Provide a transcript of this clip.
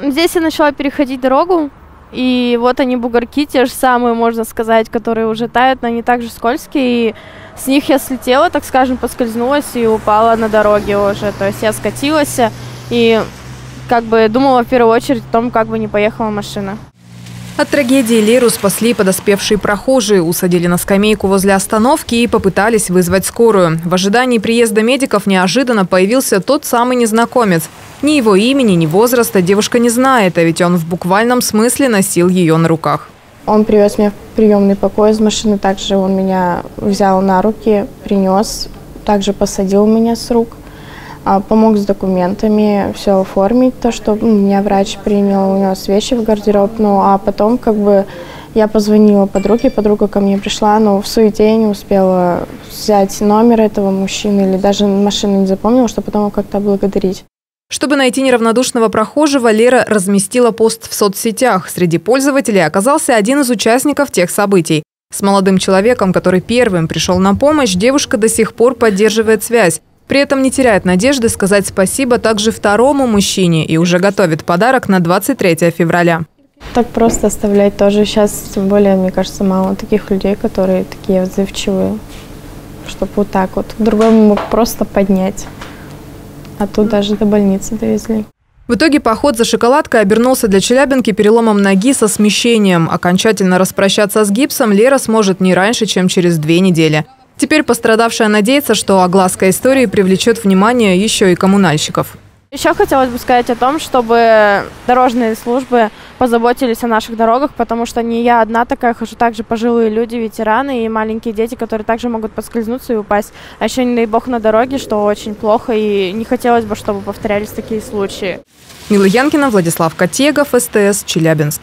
Здесь я начала переходить дорогу, и вот они бугорки, те же самые, можно сказать, которые уже тают, но они также скользкие. И с них я слетела, так скажем, поскользнулась и упала на дороге уже. То есть я скатилась и как бы думала в первую очередь о том, как бы не поехала машина. От трагедии Леру спасли подоспевшие прохожие, усадили на скамейку возле остановки и попытались вызвать скорую. В ожидании приезда медиков неожиданно появился тот самый незнакомец. Ни его имени, ни возраста девушка не знает, а ведь он в буквальном смысле носил ее на руках. Он привез меня в приемный покой из машины, также он меня взял на руки, принес, также посадил меня с рук – помог с документами, все оформить, то, что меня врач принял, у него вещи в гардероб, ну, а потом как бы я позвонила подруге, подруга ко мне пришла, но в суете я не успела взять номер этого мужчины или даже машину не запомнила, чтобы потом как-то благодарить. Чтобы найти неравнодушного прохожего, Лера разместила пост в соцсетях. Среди пользователей оказался один из участников тех событий. С молодым человеком, который первым пришел на помощь, девушка до сих пор поддерживает связь. При этом не теряет надежды сказать спасибо также второму мужчине и уже готовит подарок на 23 февраля. Так просто оставлять тоже сейчас, тем более, мне кажется, мало таких людей, которые такие отзывчивые, чтобы вот так вот. Другой мог просто поднять, а тут даже до больницы довезли. В итоге поход за шоколадкой обернулся для Челябинки переломом ноги со смещением. Окончательно распрощаться с гипсом Лера сможет не раньше, чем через две недели. Теперь пострадавшая надеется, что огласка истории привлечет внимание еще и коммунальщиков. Еще хотелось бы сказать о том, чтобы дорожные службы позаботились о наших дорогах, потому что не я одна такая, хожу также пожилые люди, ветераны и маленькие дети, которые также могут подскользнуться и упасть. А еще, не дай бог, на дороге, что очень плохо, и не хотелось бы, чтобы повторялись такие случаи. Мила Янкина, Владислав Котегов, СТС, Челябинск.